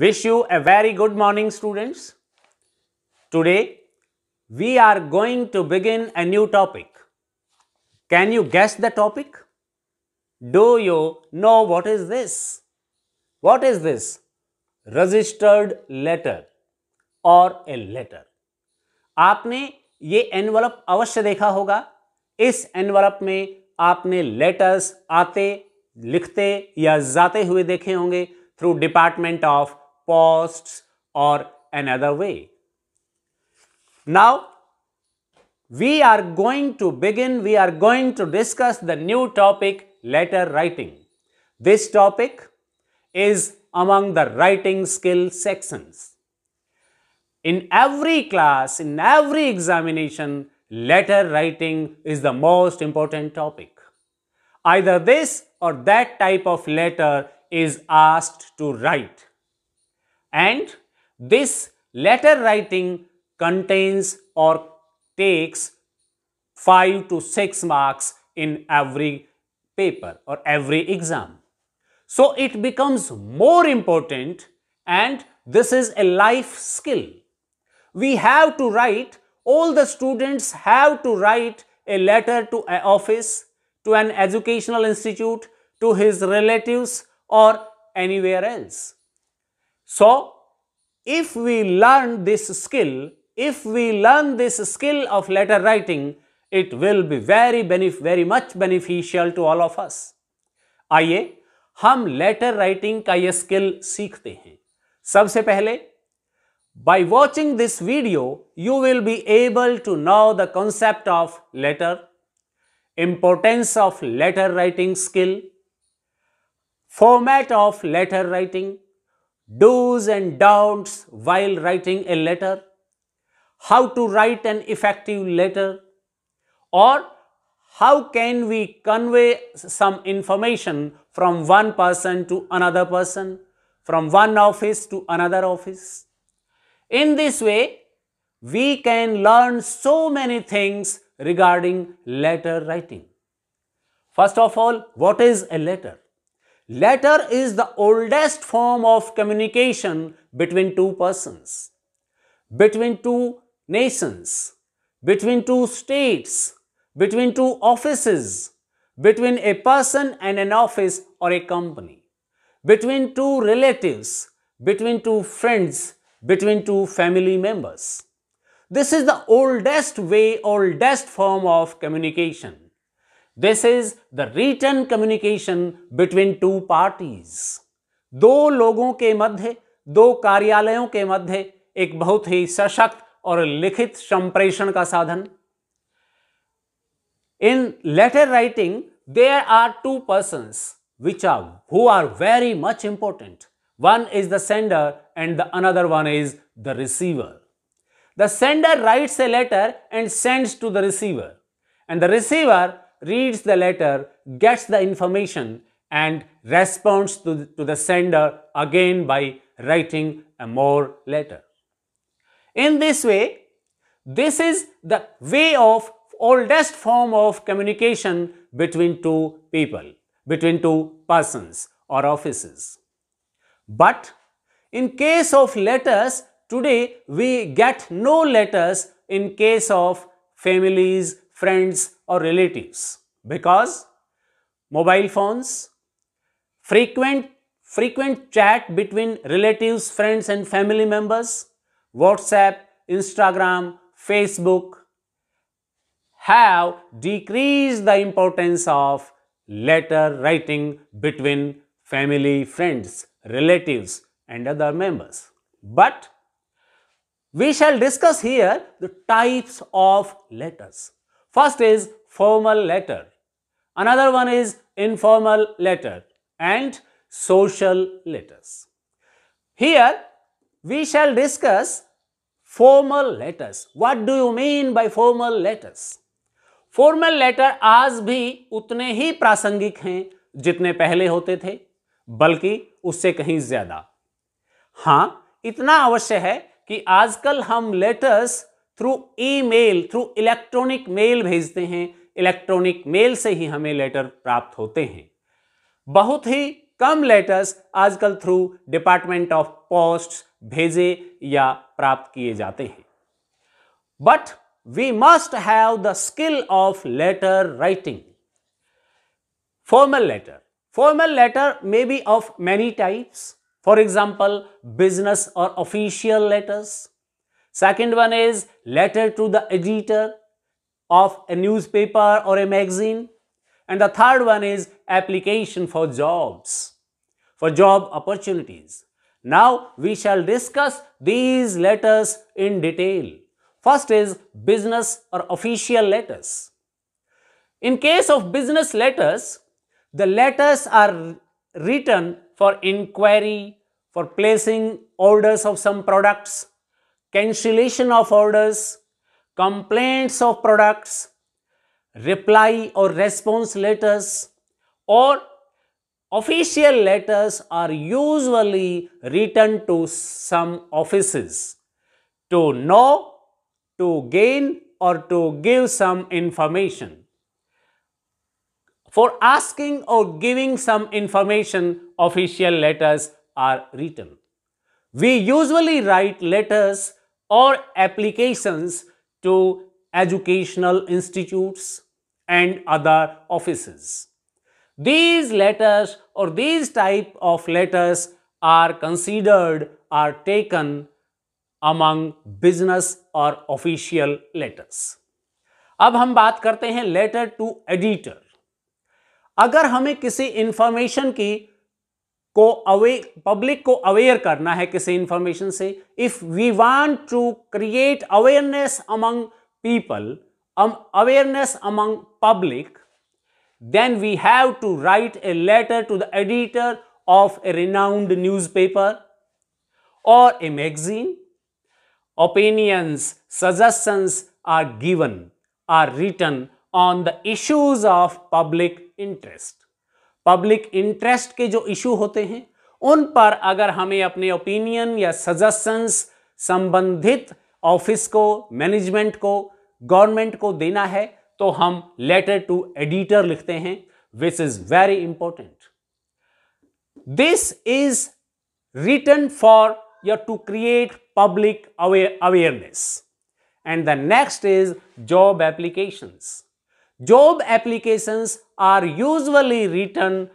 Wish you a very good morning, students. Today, we are going to begin a new topic. Can you guess the topic? Do you know what is this? What is this? Registered letter or a letter. आपने ये envelope अवश्य देखा होगा इस envelope में आपने letters आते लिखते या जाते हुए देखे होंगे through department of posts or another way. Now, we are going to begin, we are going to discuss the new topic letter writing. This topic is among the writing skill sections. In every class, in every examination, letter writing is the most important topic. Either this or that type of letter is asked to write. And this letter writing contains or takes 5 to 6 marks in every paper or every exam. So it becomes more important and this is a life skill. We have to write, all the students have to write a letter to an office, to an educational institute, to his relatives or anywhere else. So, if we learn this skill, if we learn this skill of letter writing, it will be very very much beneficial to all of us. आइए हम letter writing का यह skill सीखते हैं सबसे पहले by watching this video you will be able to know the concept of letter importance of letter writing skill format of letter writing, do's and don'ts while writing a letter, how to write an effective letter, or how can we convey some information from one person to another person, from one office to another office. In this way, we can learn so many things regarding letter writing. First of all, what is a letter? Letter is the oldest form of communication between two persons, between two nations, between two states, between two offices, between a person and an office or a company, between two relatives, between two friends, between two family members. This is the oldest way, oldest form of communication. This is the written communication between two parties दो लोगों के मध्य, दो कार्यालयों के मध्य एक बहुत ही सशक्त और लिखित संप्रेषण का साधन। In letter writing there are two person which are who are very much important one is the sender and the another one is the receiver the sender writes a letter and sends to the receiver and the receiver reads the letter, gets the information and responds to, to the sender again by writing a more letter. In this way, this is the way of oldest form of communication between two people, between two persons or offices. But in case of letters, today we get no letters in case of families, friends or relatives because mobile phones, frequent, frequent chat between relatives, friends and family members, WhatsApp, Instagram, Facebook have decreased the importance of letter writing between family, friends, relatives and other members. But we shall discuss here the types of letters. First is formal letter. Another one is informal letter and social letters. Here we shall discuss formal letters. What do you mean by formal letters? Formal letter आज भी उतने ही प्रासंगिक हैं जितने पहले होते थे बल्कि उससे कहीं ज़्यादा हाँ इतना अवश्य है कि आजकल हम letters through email, through electronic mail भेजते हैं। इलेक्ट्रॉनिक मेल से ही हमें लेटर प्राप्त होते हैं। बहुत ही कम लेटर्स आजकल थ्रू डिपार्टमेंट ऑफ़ पोस्ट भेजे या प्राप्त किए जाते हैं। But we must have the skill of letter writing formal letter formal letter may be of many types for example business और official letters Second one is letter to the editor of a newspaper or a magazine. And the third one is application for jobs, for job opportunities. Now we shall discuss these letters in detail. First is business or official letters. In case of business letters, the letters are written for inquiry, for placing orders of some products, cancellation of orders, complaints of products, reply or response letters or official letters are usually written to some offices to know, to gain or to give some information. For asking or giving some information, official letters are written. We usually write letters or applications to educational institutes and other offices. These letters or these type of letters are considered are taken among business or official letters. अब हम बात करते हैं letter to editor अगर हमें किसी information की को अवे पब्लिक को अवेयर करना है किसी इंफॉर्मेशन से। If we want to create awareness among people awareness among public then we have to write a letter to the editor of a renowned newspaper or a magazine opinions suggestions are given are written on the issues of public interest public interest के जो issue होते हैं, उन पर अगर हमें अपने opinion या सजेशंस संबंधित ऑफ़िस को, मैनेजमेंट को, गवर्नमेंट को देना है तो हम लेटर टू एडिटर लिखते हैं which is very important this is written for या to create public awareness and the next is job applications Job applications are usually written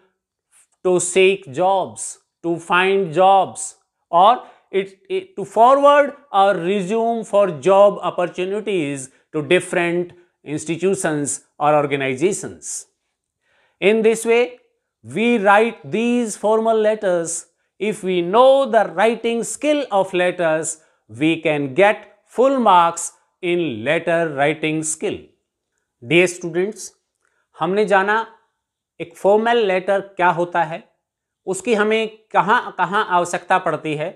to seek jobs, to find jobs, or it, it, to forward or resume for job opportunities to different institutions or organizations. In this way, we write these formal letters. If we know the writing skill of letters, we can get full marks in letter writing skill. Dear students हमने जाना एक formal letter क्या होता है? उसकी हमें कहाँ कहाँ आवश्यकता पड़ती है?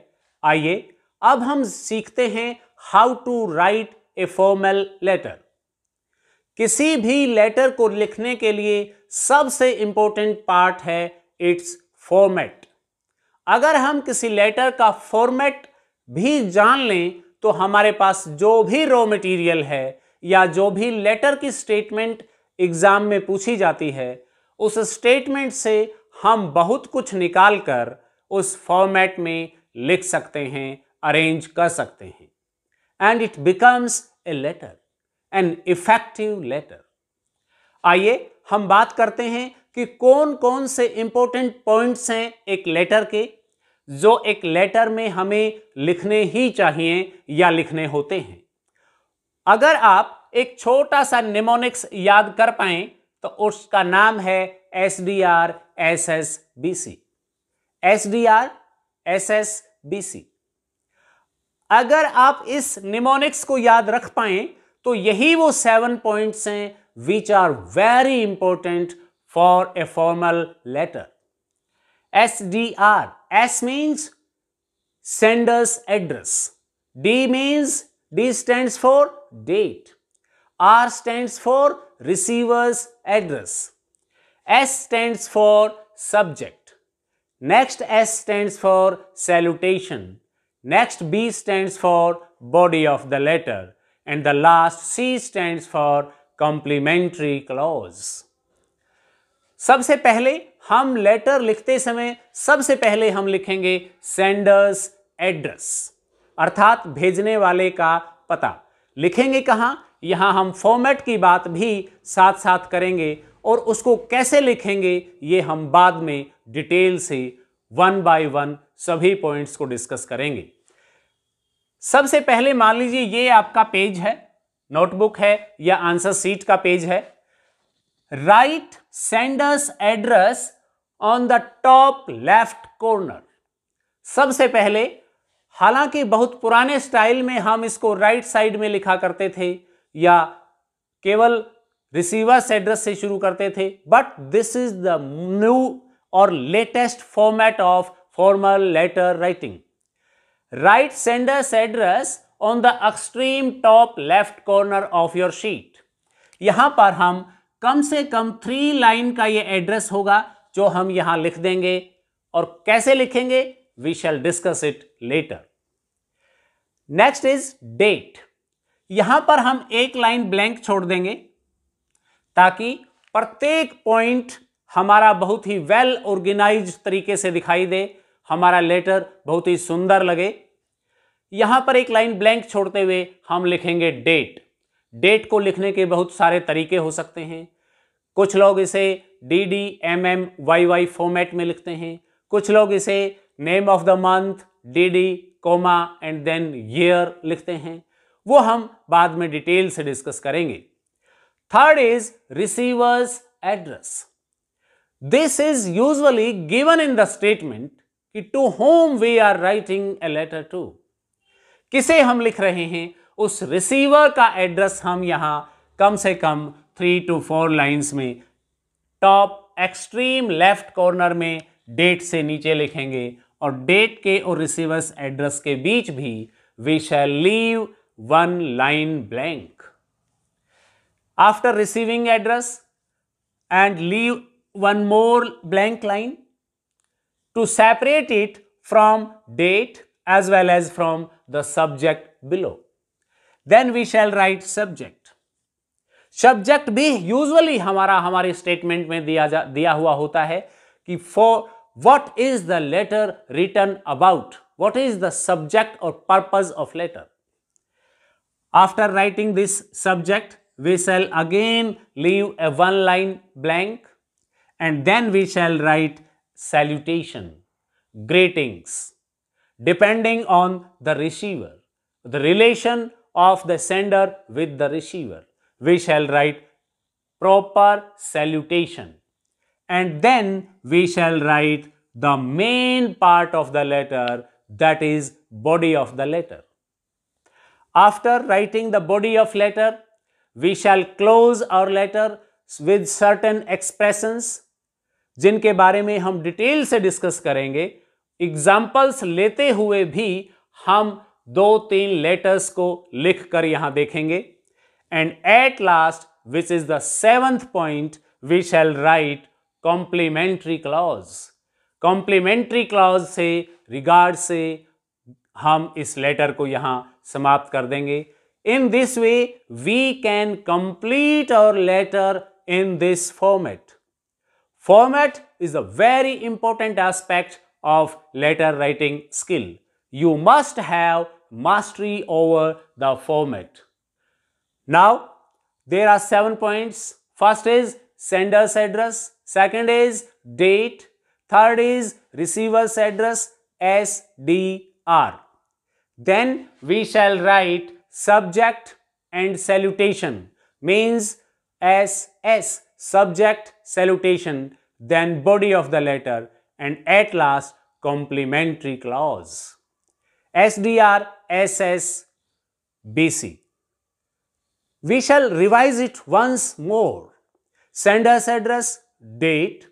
आइए, अब हम सीखते हैं how to write a formal letter किसी भी लेटर को लिखने के लिए सबसे इंपॉर्टेंट पार्ट है इट्स फॉर्मेट अगर हम किसी लेटर का फॉर्मेट भी जान लें तो हमारे पास जो भी रॉ मटेरियल है या जो भी लेटर की स्टेटमेंट एग्ज़ाम में पूछी जाती है, उस स्टेटमेंट से हम बहुत कुछ निकाल कर उस फॉर्मेट में लिख सकते हैं अरेंज कर सकते हैं। And it becomes a letter an effective letter आइए हम बात करते हैं कि कौन कौन से इंपॉर्टेंट पॉइंट्स हैं एक लेटर के, जो एक लेटर में हमें लिखने ही चाहिए या लिखने होते हैं। अगर आप एक छोटा सा निमोनिक्स याद कर पाए तो उसका नाम है S D R S S B C S D R S S B C अगर आप इस निमोनिक्स को याद रख पाए तो यही वो सेवन पॉइंट्स हैं which are very important for a formal letter S D R S means sender's address D means D stands for date. R stands for receiver's address. S stands for subject. Next S stands for salutation. Next B stands for body of the letter. And the last C stands for complimentary clause. सबसे पहले हम letter लिखते समय सबसे पहले हम लिखेंगे sender's address अर्थात भेजने वाले का पता लिखेंगे कहाँ? यहाँ हम फॉर्मेट की बात भी साथ साथ करेंगे और उसको कैसे लिखेंगे, ये हम बाद में डिटेल से वन बाय वन सभी पॉइंट्स को डिस्कस करेंगे। सबसे पहले मान लीजिए ये आपका पेज है नोटबुक है या आंसर सीट का पेज है। Write sender's address on the top left corner सबसे पहले हालाँकि बहुत पुराने स्टाइल में हम इसको राइट साइड में लिखा करते थे या केवल रिसीवर्स एड्रेस से शुरू करते थे but this is the new और latest format of formal letter writing write sender's address on the extreme top left corner of your sheet यहाँ पर हम कम से कम थ्री लाइन का ये एड्रेस होगा, जो हम यहाँ लिख देंगे और कैसे लिखेंगे? We shall discuss it letter next is date यहाँ पर हम एक लाइन ब्लैंक छोड़ देंगे ताकि प्रत्येक पॉइंट हमारा बहुत ही वेल ऑर्गेनाइज तरीके से दिखाई दे, हमारा लेटर बहुत ही सुंदर लगे। यहाँ पर एक लाइन ब्लैंक छोड़ते हुए हम लिखेंगे डेट डेट को लिखने के बहुत सारे तरीके हो सकते हैं। कुछ लोग इसे D D M M Y Y format में लिखते हैं। कुछ लोग इसे name of the month D D comma and then year लिखते हैं। वो हम बाद में डिटेल से डिस्कस करेंगे। Third is receiver's address this is usually given in the statement कि to whom we are writing a letter to किसे हम लिख रहे हैं? उस रिसीवर का एड्रेस हम यहाँ कम से कम थ्री टू फोर लाइंस में टॉप एक्सट्रीम लेफ़्ट कॉर्नर में डेट से नीचे लिखेंगे। और डेट के और रिसीवर्स एड्रेस के बीच भी we shall leave one line blank after receiving address and leave one more blank line to separate it from date as well as from the subject below then we shall write subject subject भी usually हमारा हमारे statement में दिया जा, दिया हुआ होता है कि for what is the letter written about? What is the subject or purpose of letter? After writing this subject, we shall again leave a one line blank and then we shall write salutation, greetings, depending on the receiver, the relation of the sender with the receiver. We shall write proper salutation and then we shall write the main part of the letter that is body of the letter. After writing the body of letter, we shall close our letter with certain expressions जिनके बारे में हम detail से discuss करेंगे examples लेते हुए भी हम दो तीन लेटर्स को लिख कर यहाँ देखेंगे and at last which is the seventh point we shall write complimentary clause complimentary clause से रिगार्ड से हम इस लेटर को यहाँ समाप्त कर देंगे। In this way we can complete our letter in this format format is a very important aspect of letter writing skill you must have mastery over the format now there are seven points first is sender's address Second is date. Third is receiver's address SDR. Then we shall write subject and salutation means SS subject salutation then body of the letter and at last complementary clause. SDR SS BC. We shall revise it once more. Sender's address, date,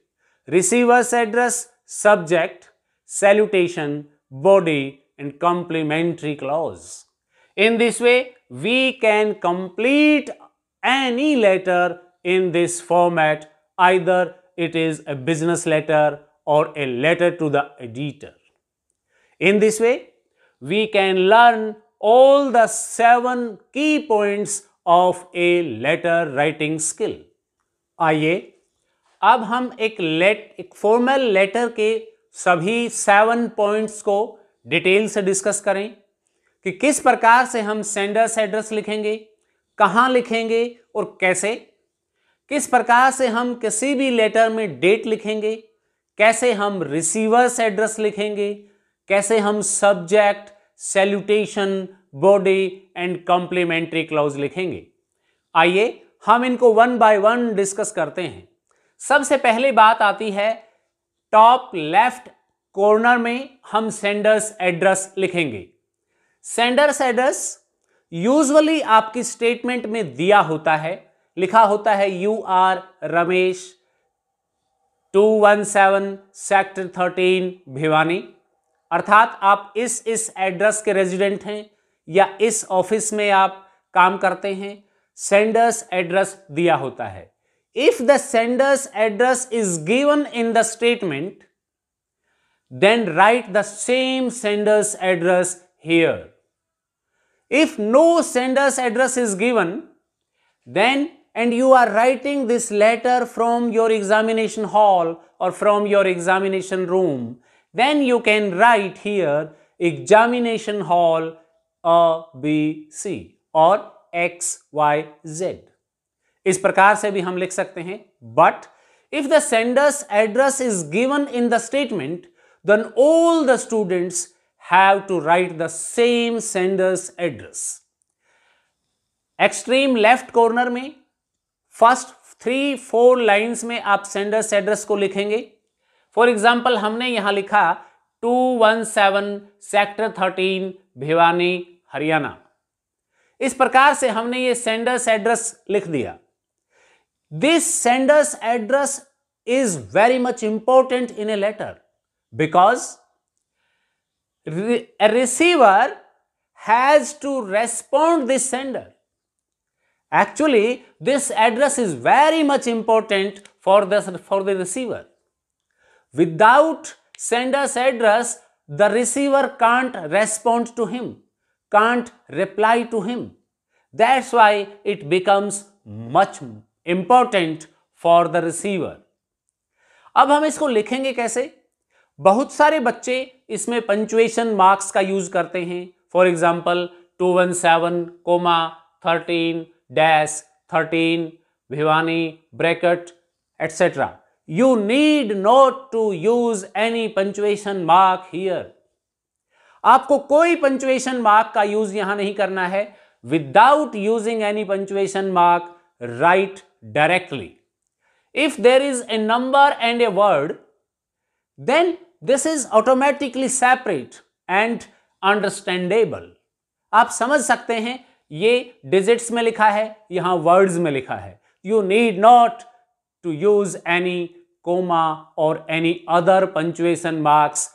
receiver's address, subject, salutation, body and complementary clause. In this way, we can complete any letter in this format either it is a business letter or a letter to the editor. In this way, we can learn all the seven key points of a letter writing skill आइए अब हम एक late एक formal letter के सभी seven points को detail से discuss करें कि किस प्रकार से हम सेंडर्स एड्रेस लिखेंगे, कहाँ लिखेंगे और कैसे, किस प्रकार से हम किसी भी लेटर में डेट लिखेंगे, कैसे हम रिसीवर्स एड्रेस लिखेंगे, कैसे हम subject salutation body and complimentary clause लिखेंगे। आइए हम इनको वन बाय वन डिस्कस करते हैं। सबसे पहले बात आती है टॉप लेफ़्ट कॉर्नर में हम सेंडर्स एड्रेस लिखेंगे। सेंडर्स एड्रेस यूजुअली आपकी स्टेटमेंट में दिया होता है। लिखा होता है you are Ramesh 217 sector 13 Bhiwani. अर्थात आप इस इस एड्रेस के रेजिडेंट हैं या इस ऑफ़िस में आप काम करते हैं। सेंडर्स एड्रेस दिया होता है। If the sender's address is given in the statement, then write the same sender's address here. If no sender's address is given, then and you are writing this letter from your examination hall or from your examination room, then you can write here examination hall A, B, C or X, Y, Z. इस प्रकार से भी हम लिख सकते हैं but if the sender's address is given in the statement then all the students have to write the same sender's address extreme left corner में first three four lines में आप सेंडर्स एड्रेस को लिखेंगे। फॉर एग्ज़ाम्पल हमने यहाँ लिखा two one seven sector thirteen Bhiwani, Haryana. इस प्रकार से हमने ये सेंडर्स एड्रेस लिख दिया। This sender's address is very much important in a letter because re a receiver has to respond this sender. Actually, this address is very much important for the, for the receiver. Without sender's address, the receiver can't respond to him, can't reply to him. That's why it becomes much important for the receiver अब हम इसको लिखेंगे कैसे? बहुत सारे बच्चे इसमें punctuation marks का यूज़ करते हैं। For example two one seven comma thirteen dash thirteen Bhiwani bracket etcetera you need not to use any punctuation mark here आपको कोई पंचुएशन मार्क का यूज़ यहाँ नहीं करना है। Without using any punctuation mark write directly. If there is a number and a word, then this is automatically separate and understandable. आप समझ सकते हैं ये डिजिट्स में लिखा है यहाँ वर्ड्स में लिखा है you need not to use any comma और any other punctuation marks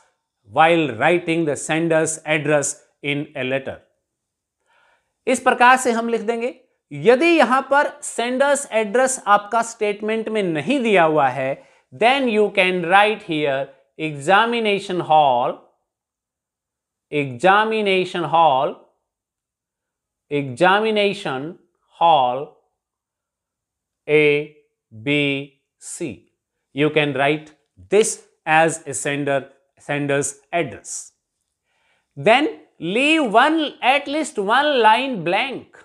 while writing the sender's address in a letter. इस प्रकार से हम लिख देंगे यदि यहाँ पर सेंडर्स एड्रेस आपका स्टेटमेंट में नहीं दिया हुआ है then you can write here examination hall examination hall examination hall A B C you can write as a sender, sender's address. Then leave one, at least one line blank.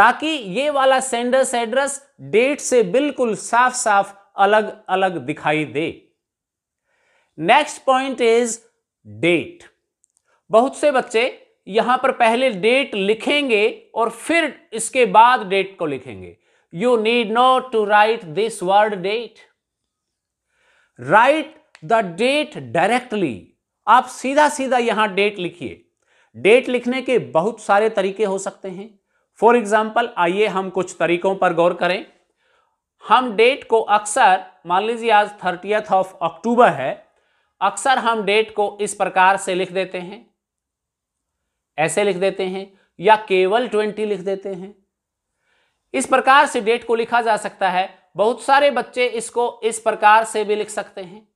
ताकि ये वाला Sanders address date से बिल्कुल साफ़ साफ़ अलग अलग दिखाई दे। नेक्स्ट पॉइंट इज़ डेट बहुत से बच्चे यहाँ पर पहले डेट लिखेंगे और फिर इसके बाद डेट को लिखेंगे। You need not to write this word date write the date directly आप सीधा सीधा यहाँ डेट लिखिए। डेट लिखने के बहुत सारे तरीके हो सकते हैं। फॉर एग्ज़ाम्पल आइए हम कुछ तरीकों पर गौर करें। हम डेट को अक्सर, मान लीजिए आज थर्टियथ ऑफ़ अक्टूबर है, अक्सर हम डेट को इस प्रकार से लिख देते हैं। ऐसे लिख देते हैं, या केवल ट्वेंटी लिख देते हैं। इस प्रकार से डेट को लिखा जा सकता है। बहुत सारे बच्चे इसको इस प्रकार से भी लिख सकते हैं।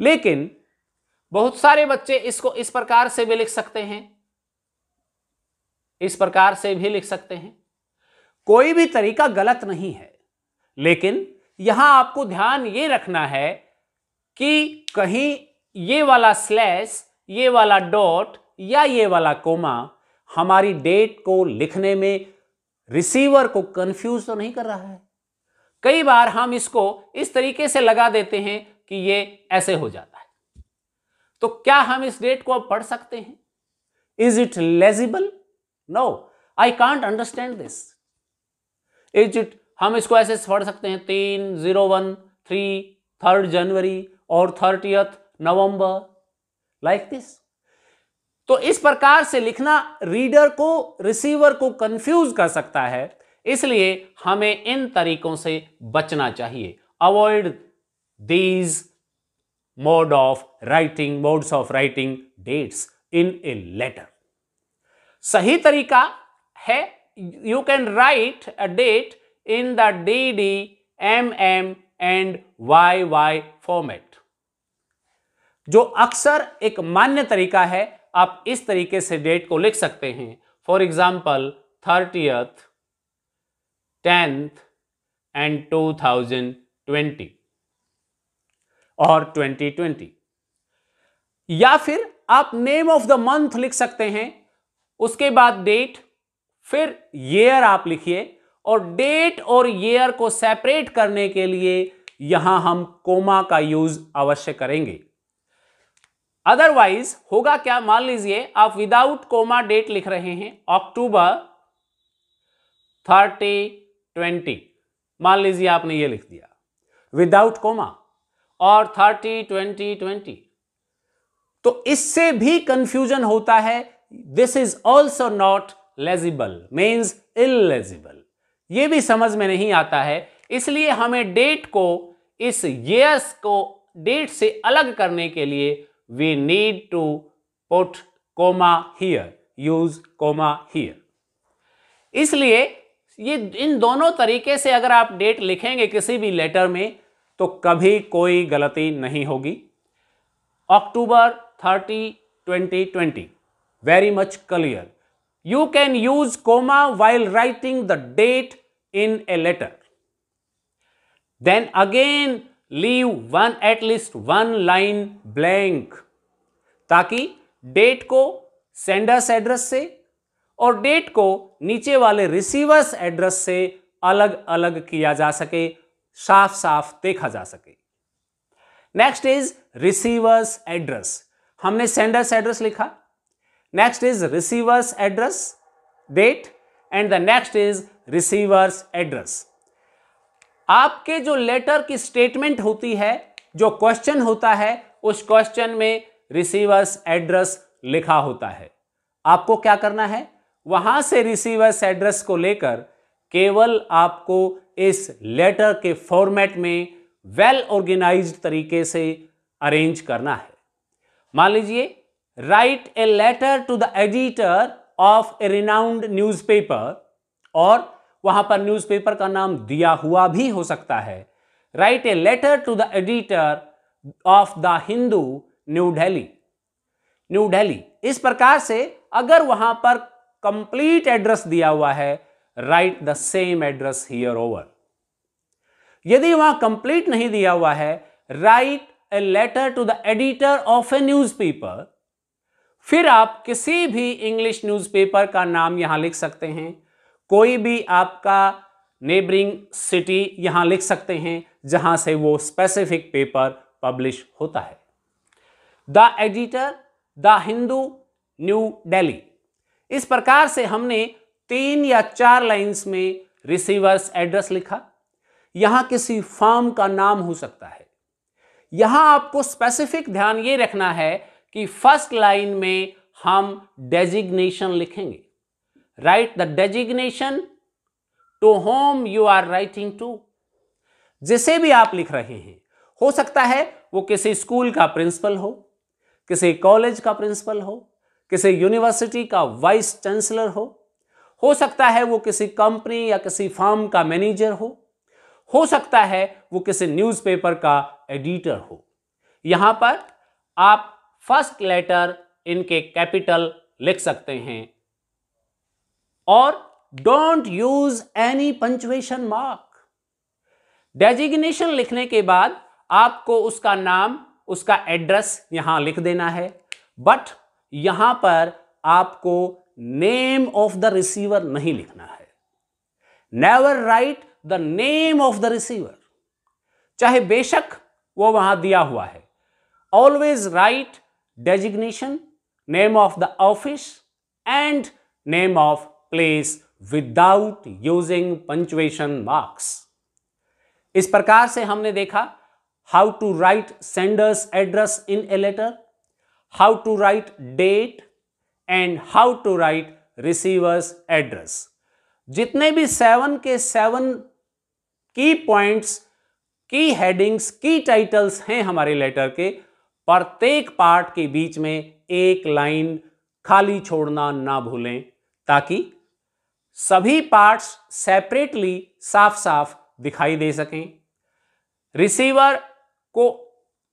लेकिन, बहुत सारे बच्चे इसको इस प्रकार से भी लिख सकते हैं। इस प्रकार से भी लिख सकते हैं। कोई भी तरीका गलत नहीं है, लेकिन यहाँ आपको ध्यान ये रखना है कि कहीं ये वाला स्लैश, ये वाला डॉट या ये वाला कोमा हमारी डेट को लिखने में रिसीवर को कंफ्यूज तो नहीं कर रहा है। कई बार हम इसको इस तरीके से लगा देते हैं कि ये ऐसे हो जाता है। तो क्या हम इस डेट को अब पढ़ सकते हैं? Is it legible no I can't understand this is it हम इसको ऐसे पढ़ सकते हैं, तीन ज़ीरो वन थ्री थर्ड जनवरी और थर्टियथ नवंबर लाइक दिस तो इस प्रकार से लिखना रीडर को रिसीवर को कंफ्यूज कर सकता है, इसलिए हमें इन तरीकों से बचना चाहिए। Avoid these mode of writing modes of writing dates in a letter सही तरीका है। You can write a date in the D D M M and Y Y format जो अक्सर एक मान्य तरीका है, आप इस तरीके से डेट को लिख सकते हैं। For example thirtieth tenth and two thousand twenty और ट्वेंटी ट्वेंटी या फिर आप नेम ऑफ़ द मंथ लिख सकते हैं। उसके बाद डेट फिर ईयर आप लिखिए और डेट और ईयर को सेपरेट करने के लिए यहाँ हम कोमा का यूज़ अवश्य करेंगे। अदरवाइज़ होगा क्या? मान लीजिए आप विदाउट कोमा डेट लिख रहे हैं अक्टूबर थर्टी ट्वेंटी मान लीजिए आपने ये लिख दिया। विदाउट कोमा और थर्टी ट्वेंटी ट्वेंटी तो इससे भी कंफ्यूजन होता है this is also not legible means illegible ये भी समझ में नहीं आता है, इसलिए हमें डेट को, इस years को डेट से अलग करने के लिए we need to put comma here use comma here इसलिए ये, इन दोनों तरीके से अगर आप डेट लिखेंगे किसी भी लेटर में तो कभी कोई गलती नहीं होगी। October thirty twenty twenty very much clear you can use comma while writing the date in a letter. Then again, leave one, at least one line blank. ताकि डेट को सेंडर्स एड्रेस से और डेट को नीचे वाले receiver's address से अलग अलग किया जा सके साफ़ साफ़ देखा जा सके। नेक्स्ट इज़ रिसीवर्स एड्रेस हमने सेंडर्स एड्रेस लिखा। Next is receiver's address date and the next is receiver's address. आपके जो लेटर की स्टेटमेंट होती है, जो क्वेश्चन होता है, उस क्वेश्चन में रिसीवर्स एड्रेस लिखा होता है। आपको क्या करना है? वहाँ से रिसीवर्स एड्रेस को लेकर केवल आपको इस लेटर के फॉर्मेट में वेल ऑर्गेनाइज्ड तरीके से अरेंज करना है। मान लीजिए write a letter to the editor of a renowned newspaper और वहाँ पर न्यूज़पेपर का नाम दिया हुआ भी हो सकता है। Write a letter to the editor of the Hindu New Delhi New Delhi इस प्रकार से अगर वहाँ पर कंप्लीट एड्रेस दिया हुआ है write the same address here over यदि वहाँ कंप्लीट नहीं दिया हुआ है write a letter to the editor of a newspaper फिर आप किसी भी इंग्लिश न्यूज़पेपर का नाम यहाँ लिख सकते हैं। कोई भी आपका नेबरिंग सिटी यहाँ लिख सकते हैं, जहाँ से वो स्पेसिफिक पेपर पब्लिश होता है। The editor the Hindu New Delhi इस प्रकार से हमने तीन या चार लाइंस में रिसीवर्स एड्रेस लिखा। यहाँ किसी फॉर्म का नाम हो सकता है। यहाँ आपको स्पेसिफिक ध्यान ये रखना है कि फ़र्स्ट लाइन में हम डेजिग्नेशन लिखेंगे। Write the designation to whom you are writing to जिसे भी आप लिख रहे हैं, हो सकता है वो किसी स्कूल का प्रिंसिपल हो, किसी कॉलेज का प्रिंसिपल हो, किसी यूनिवर्सिटी का वाइस चांसलर हो हो सकता है वो किसी कंपनी या किसी फर्म का मैनेजर हो हो सकता है वो किसी न्यूज़पेपर का एडिटर हो। यहाँ पर आप फ़र्स्ट लेटर इनके कैपिटल लिख सकते हैं। और don't use any punctuation mark. Designation लिखने के बाद आपको उसका नाम, उसका एड्रेस यहाँ लिख देना है। बट यहाँ पर आपको नेम ऑफ़ द रिसीवर नहीं लिखना है। Never write the name of the receiver. चाहे बेशक वो वहाँ दिया हुआ है। Always write designation name of the office and name of place without using punctuation marks इस प्रकार से हमने देखा how to write sender's address in a letter how to write date and how to write receiver's address जितने भी seven के seven की points की हेडिंग्स की टाइटल्स हैं हमारे लेटर के प्रत्येक पार्ट के बीच में एक लाइन खाली छोड़ना ना भूलें, ताकि सभी पार्ट्स सेपरेटली साफ़ साफ़ दिखाई दे सकें। रिसीवर को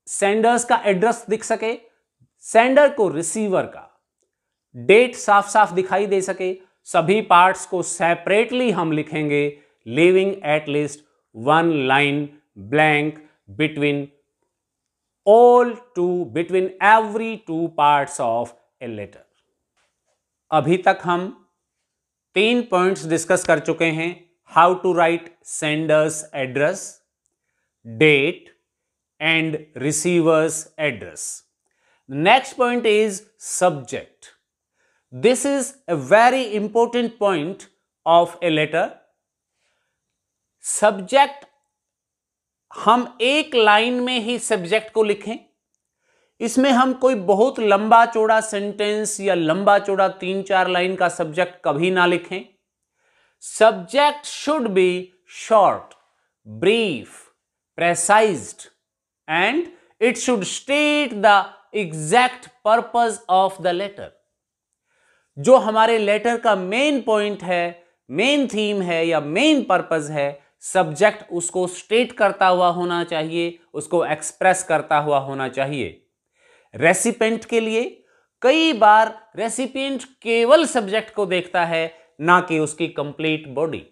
सेंडर्स का एड्रेस दिख सके, सेंडर को रिसीवर का डेट साफ़ साफ़ दिखाई दे सके। सभी पार्ट्स को सेपरेटली हम लिखेंगे leaving at least one line blank between all two between every two parts of a letter अभी तक हम तीन पॉइंट्स डिस्कस कर चुके हैं how to write sender's address date and receiver's address next point is subject this is a very important point of a letter. Subject हम एक line में ही सब्जेक्ट को लिखें। इसमें हम कोई बहुत लंबा चौड़ा सेंटेंस या लंबा चौड़ा तीन चार लाइन का सब्जेक्ट कभी ना लिखें। Subject should be short brief precised and it should state the exact purpose of the letter जो हमारे लेटर का मेन पॉइंट है मेन थीम है या मेन पर्पज है सब्जेक्ट उसको स्टेट करता हुआ होना चाहिए उसको एक्सप्रेस करता हुआ होना चाहिए। रेसिपेंट के लिए कई बार रेसिपिएंट केवल सब्जेक्ट को देखता है ना कि उसकी कंप्लीट बॉडी।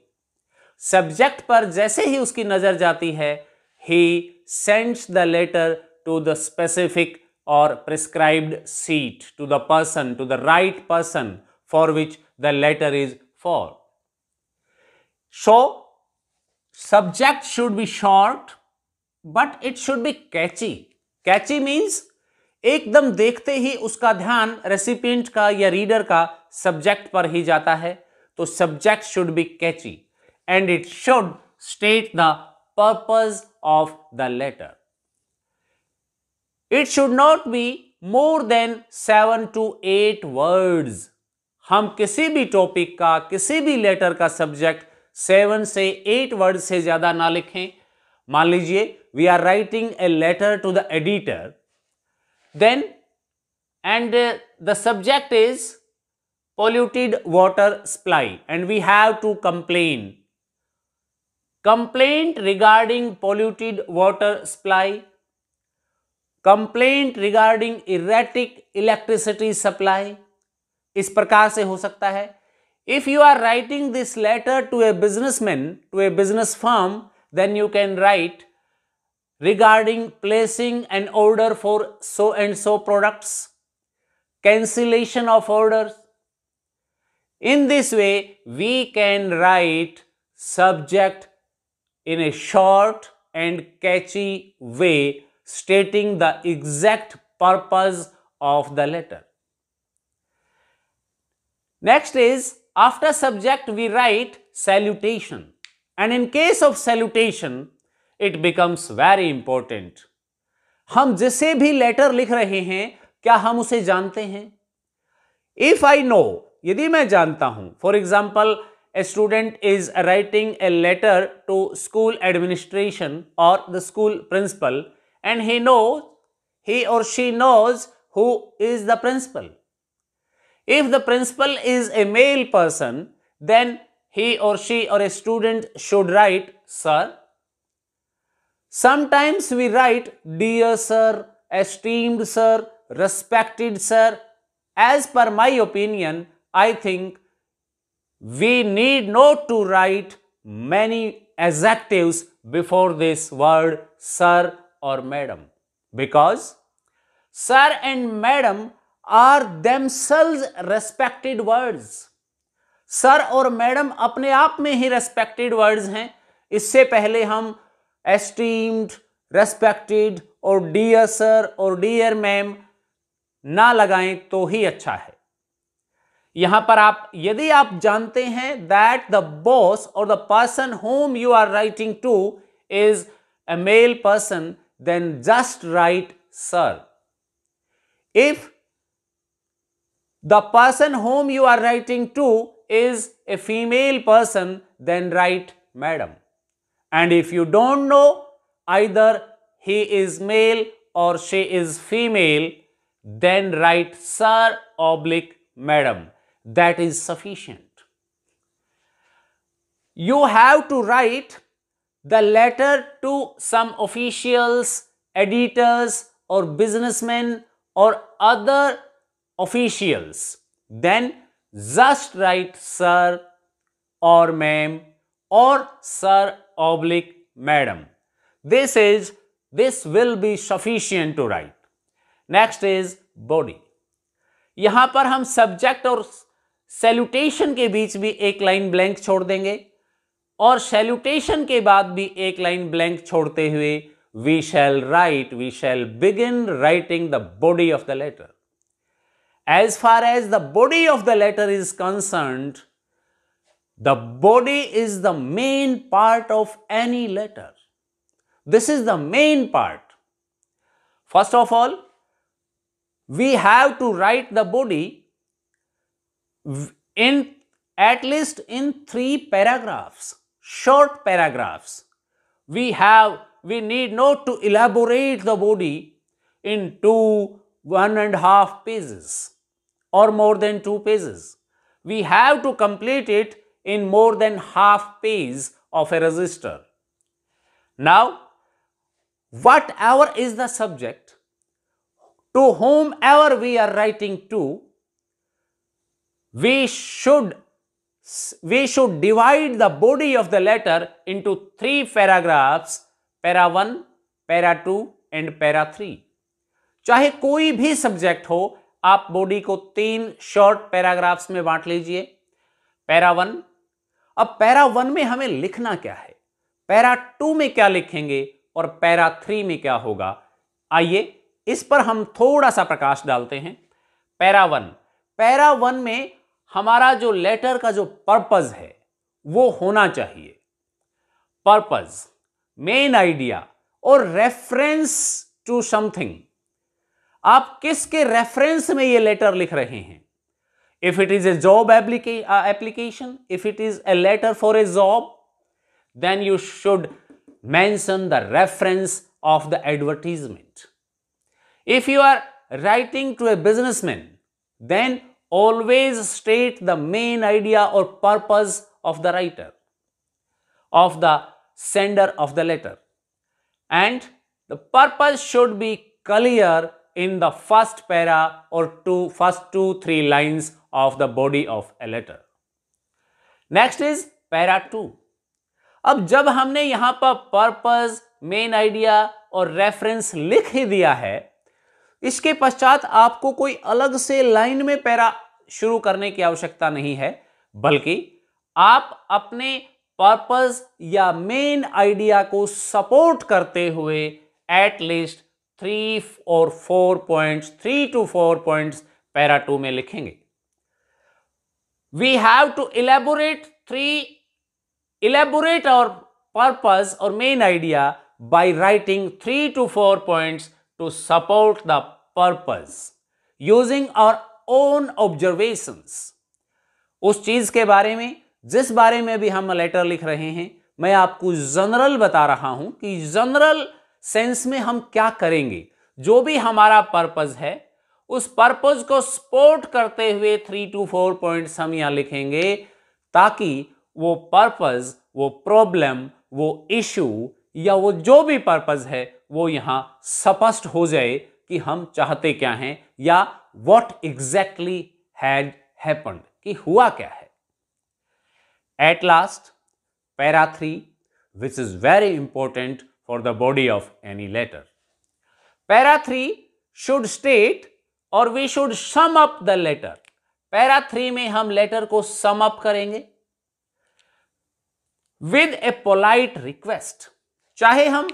सब्जेक्ट पर जैसे ही उसकी नज़र जाती है ही sends the letter to the specific और prescribed seat to the person to the right person for which the letter is for So, subject should be short, but it should be catchy. Catchy means एकदम देखते ही उसका ध्यान recipient का या reader का subject पर ही जाता है तो subject should be catchy and it should state the purpose of the letter it should not be more than seven to eight words हम किसी भी टॉपिक का किसी भी लेटर का सब्जेक्ट सेवन से एट वर्ड से ज़्यादा ना लिखें। मान लीजिए we are writing a letter to the editor then and the subject is polluted water supply, and we have to complain. Complaint regarding polluted water supply. Complaint regarding erratic electricity supply इस प्रकार से हो सकता है। If you are writing this letter to a businessman, to a business firm, then you can write regarding placing an order for so and so products, cancellation of orders. In this way, we can write subject in a short and catchy way stating the exact purpose of the letter. Next is after subject we write salutation and in case of salutation it becomes very important. हम जिसे भी letter लिख रहे हैं क्या हम उसे जानते हैं इफ़ आई नो यदि मैं जानता हूँ for example a student is writing a letter to school administration or the school principal and he knows, he or she knows who is the principal. If the principal is a male person, then he or she or a student should write sir. Sometimes we write dear sir, esteemed sir, respected sir. As per my opinion, I think we need not to write many adjectives before this word sir or madam because sir and madam are themselves respected words. Sir और madam अपने आप में ही respected words हैं। इससे पहले हम esteemed respected और dear sir और डियर मैम ना लगाएँ तो ही अच्छा है। यहाँ पर आप, यदि आप जानते हैं दैट द बॉस और the person whom you are writing to is a male person then just write sir if the person whom you are writing to is a female person then write madam and if you don't know either he is male or she is female then write sir oblique madam that is sufficient. You have to write the letter to some officials, editors or businessmen or other officials. Then just write sir or ma'am or sir oblique madam. This is, this will be sufficient to write. Next is body. यहाँ पर हम subject और salutation के बीच भी एक line blank छोड़ देंगे और सैल्यूटेशन के बाद भी एक लाइन ब्लैंक छोड़ते हुए we shall write we shall begin writing the body of the letter As far as the body of the letter is concerned, the body is the main part of any letter. This is the main part. First of all, we have to write the body in at least in three paragraphs, short paragraphs. We have, we need not to elaborate the body in two, one and a half pages or more than two pages. We have to complete it in more than half page of a register. Now, whatever is the subject, to whomever we are writing to, we should we should divide the body of the letter into three paragraphs para 1 para 2 and para 3 चाहे कोई भी subject हो आप body को तीन short paragraphs में बांट लीजिए। पैरा वन अब पैरा वन में हमें लिखना क्या है? पैरा टू में क्या लिखेंगे और पैरा थ्री में क्या होगा? आइए, इस पर हम थोड़ा सा प्रकाश डालते हैं। पैरा वन पैरा वन में हमारा जो लेटर का जो पर्पज है, वो होना चाहिए। पर्पज मेन आइडिया और रेफरेंस टू समथिंग आप किसके रेफरेंस में ये लेटर लिख रहे हैं? If it is a job application if it is a letter for a job then you should mention the reference of the advertisement if you are writing to a businessman then always state the main idea और purpose of the writer of the sender of the letter and the purpose should be clear in the first para or two, first two, three lines of the body of a letter. Next is para 2. अब जब हमने यहाँ पर purpose main idea और reference लिख ही दिया है इसके पश्चात आपको कोई अलग से लाइन में पैरा शुरू करने की आवश्यकता नहीं है बल्कि आप अपने पर्पस या मेन आइडिया को सपोर्ट करते हुए एट लीस्ट थ्री और four points, three to four points para two में लिखेंगे। We have to elaborate three elaborate और पर्पस और main idea by writing three to four points to support the purpose using our own observations. उस चीज़ के बारे में, जिस बारे में भी हम लेटर लिख रहे हैं, मैं आपको जनरल बता रहा हूँ कि जनरल सेंस में हम क्या करेंगे? जो भी हमारा पर्पज है, उस पर्पज को सपोर्ट करते हुए थ्री टू फोर पॉइंट्स हम यहाँ लिखेंगे, ताकि वो पर्पज, वो प्रॉब्लम वो इशू या वो जो भी पर्पज है, वो यहाँ स्पष्ट हो जाए कि हम चाहते क्या हैं या वॉट एग्जैक्टली हैड हैपन्ड कि हुआ क्या है। At last para three which is very important for the body of any letter. Para 3 should state or we should sum up the letter. Para 3 में हम letter को sum up करेंगे with a polite request. चाहे हम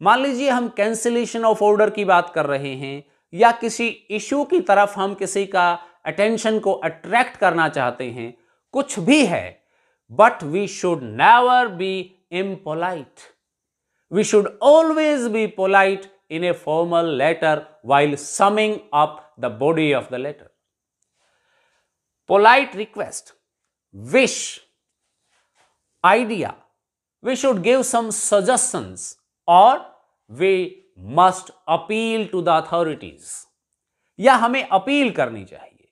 मान लीजिए हम cancellation of order की बात कर रहे हैं या किसी इशू की तरफ़ हम किसी का अटेंशन को अट्रैक्ट करना चाहते हैं कुछ भी है but we should never be impolite. We should always be polite in a formal letter while summing up the body of the letter. Polite request, wish, idea. We should give some suggestions or we must appeal to the authorities. या हमें appeal करनी चाहिए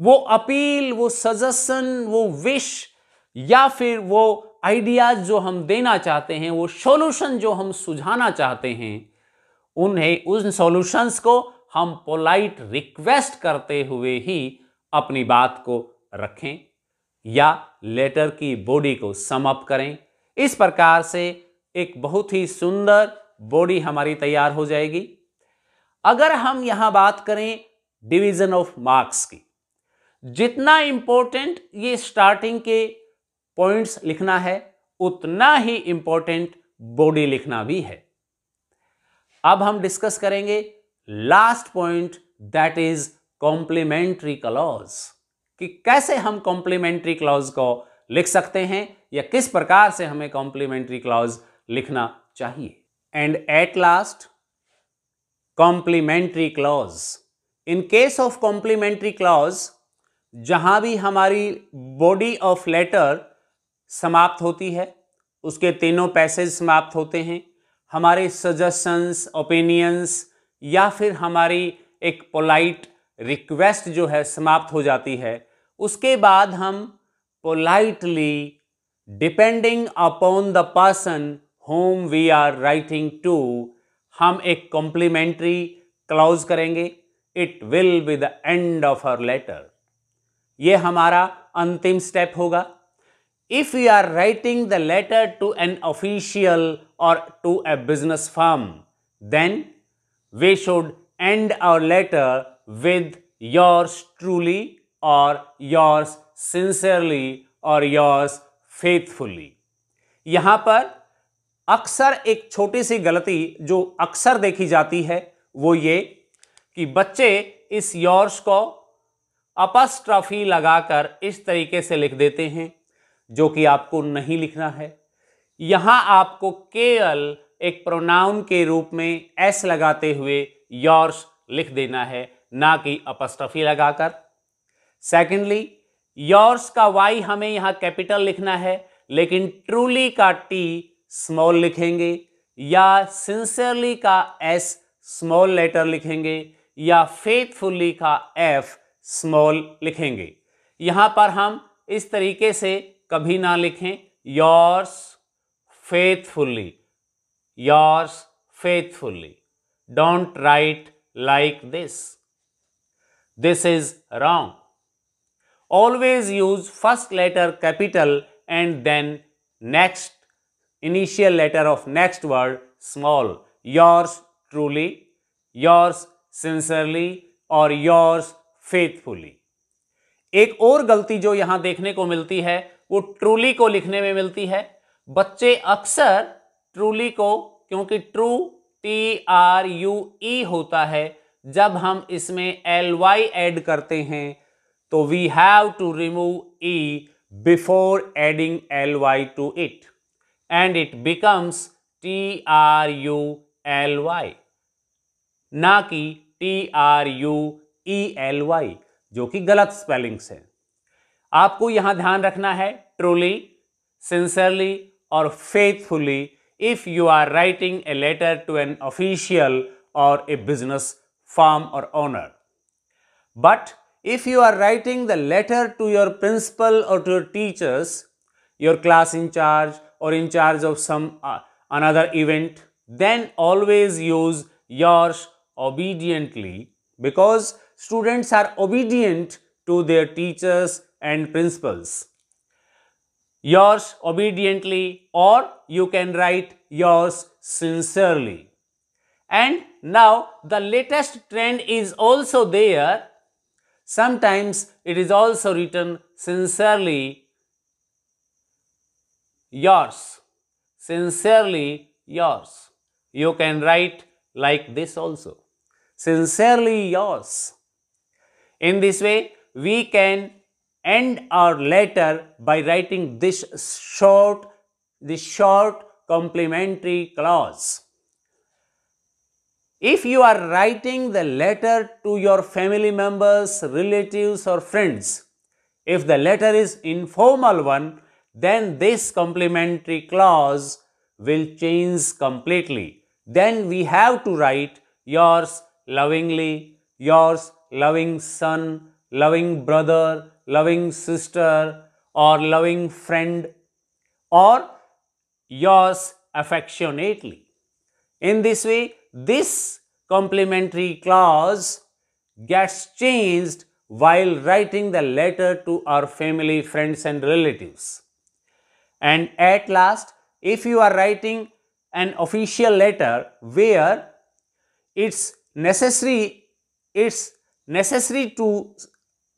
वो appeal वो suggestion वो wish या फिर वो आइडियाज़ जो हम देना चाहते हैं, वो सॉल्यूशन जो हम सुझाना चाहते हैं, उन्हें, उन सॉल्यूशंस को हम पोलाइट रिक्वेस्ट करते हुए ही अपनी बात को रखें या लेटर की बॉडी को समअप करें। इस प्रकार से एक बहुत ही सुंदर बॉडी हमारी तैयार हो जाएगी। अगर हम यहाँ बात करें डिवीज़न ऑफ़ मार्क्स की, जितना इंपॉर्टेंट ये स्टार्टिंग के पॉइंट्स लिखना है, उतना ही इंपॉर्टेंट बॉडी लिखना भी है। अब हम डिस्कस करेंगे last point that is complimentary clause कि कैसे हम कॉम्प्लीमेंट्री क्लॉज को लिख सकते हैं, या किस प्रकार से हमें कॉम्प्लीमेंट्री क्लॉज लिखना चाहिए। And at last complimentary clause in case of complimentary clause जहाँ भी हमारी बॉडी ऑफ़ लेटर समाप्त होती है। उसके तीनों पैसेज समाप्त होते हैं। हमारे सजेशंस ओपिनियंस या फिर हमारी एक पोलाइट रिक्वेस्ट जो है समाप्त हो जाती है। उसके बाद हम politely depending upon the person whom we are writing to हम एक कॉम्प्लीमेंट्री क्लाउज करेंगे। It will be the end of our letter ये हमारा अंतिम स्टेप होगा। If you are writing the letter to an official और to a business firm then we should end our letter with yours truly और yours sincerely और yours faithfully यहाँ पर अक्सर एक छोटी सी गलती जो अक्सर देखी जाती है, वो ये कि बच्चे इस योर्स को अपस्ट्रफी लगाकर इस तरीके से लिख देते हैं। जो कि आपको नहीं लिखना है। यहाँ आपको केवल एक प्रोनाउन के रूप में एस लगाते हुए योर्स लिख देना है, ना कि अपस्ट्रफी लगाकर। सेकेंडली योर्स का वाई हमें यहाँ कैपिटल लिखना है, लेकिन ट्रूली का टी स्मॉल लिखेंगे, या सिंसियरली का एस स्मॉल लेटर लिखेंगे, या फेथफुली का एफ़ स्मॉल लिखेंगे। यहाँ पर हम इस तरीके से कभी ना लिखें yours faithfully yours faithfully don't write like this this is wrong always use first letter capital and then next initial letter of next word small yours truly yours sincerely और योर्स फेथफुली एक और गलती जो यहाँ देखने को मिलती है वो ट्रूली को लिखने में मिलती है। बच्चे अक्सर ट्रूली को, क्योंकि true T R U E होता है, जब हम इसमें एल वाई एड करते हैं तो we have to remove E before adding L Y to it and it becomes T R U L Y ना कि T R U E L Y जो कि गलत स्पेलिंग्स है। आपको यहां ध्यान रखना है ट्रूली सिंसियरली और faithfully if you are writing a letter to an official or a business firm or owner but if you are writing the letter to your principal or to your teachers your class in charge or in charge of some uh, another event then always use yours obediently because students are obedient to their teachers and principles. yours obediently or you can write yours sincerely. And now the latest trend is also there. Sometimes it is also written sincerely yours. Sincerely yours. You can write like this also. Sincerely yours. In this way, we can end our letter by writing this short, this short complementary clause. If you are writing the letter to your family members, relatives or friends, if the letter is informal one, then this complementary clause will change completely. Then we have to write yours lovingly, yours loving son, loving brother, loving sister or loving friend or yours affectionately. In this way, this complementary clause gets changed while writing the letter to our family, friends and relatives. And at last, if you are writing an official letter where it's necessary, it's necessary to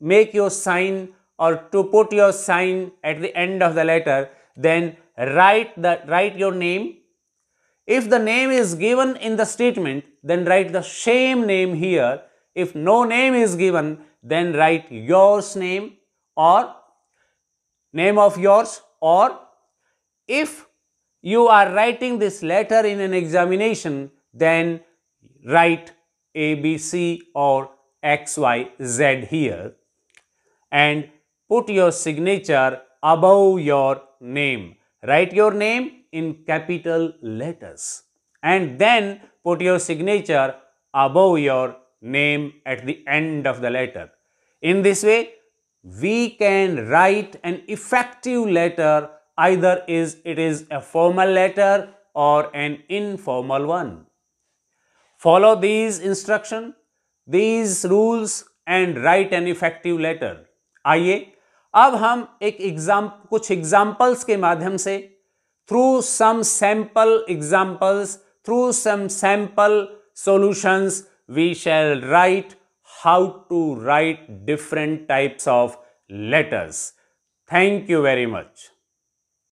make your sign or to put your sign at the end of the letter, then write the write your name. If the name is given in the statement, then write the same name here. If no name is given, then write yours name or name of yours or if you are writing this letter in an examination, then write ABC or XYZ here and put your signature above your name. Write your name in capital letters and then put your signature above your name at the end of the letter. In this way, we can write an effective letter either is it is a formal letter or an informal one. Follow these instruction, these rules and write an effective letter. आइए, अब हम एक exam कुछ examples के माध्यम से through some sample examples through some sample solutions we shall write how to write different types of letters thank you very much